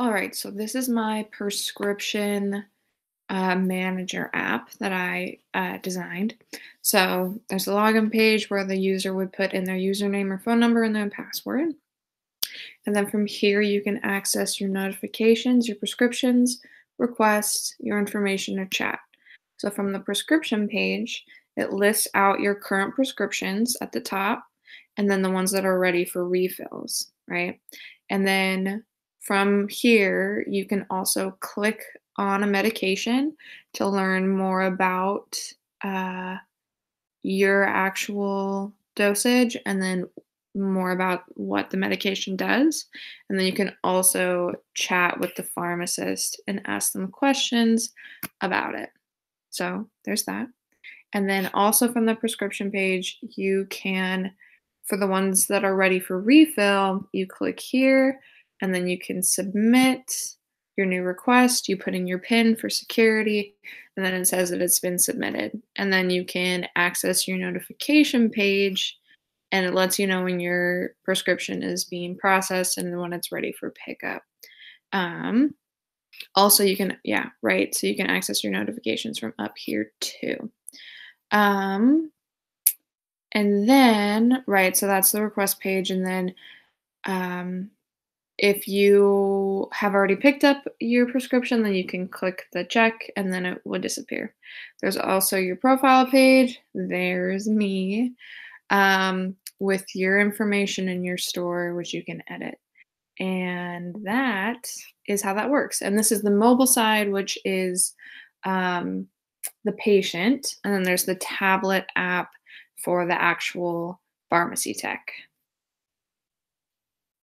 All right, so this is my prescription uh, manager app that I uh, designed. So there's a login page where the user would put in their username or phone number and then password. And then from here, you can access your notifications, your prescriptions, requests, your information, or chat. So from the prescription page, it lists out your current prescriptions at the top and then the ones that are ready for refills, right? And then from here, you can also click on a medication to learn more about uh, your actual dosage and then more about what the medication does. And then you can also chat with the pharmacist and ask them questions about it. So there's that. And then also from the prescription page, you can, for the ones that are ready for refill, you click here and then you can submit your new request. You put in your PIN for security, and then it says that it's been submitted. And then you can access your notification page, and it lets you know when your prescription is being processed and when it's ready for pickup. Um, also, you can, yeah, right. So you can access your notifications from up here too. Um, and then, right, so that's the request page. And then um, if you have already picked up your prescription, then you can click the check and then it will disappear. There's also your profile page. There's me um, with your information in your store, which you can edit. And that is how that works. And this is the mobile side, which is um, the patient. And then there's the tablet app for the actual pharmacy tech.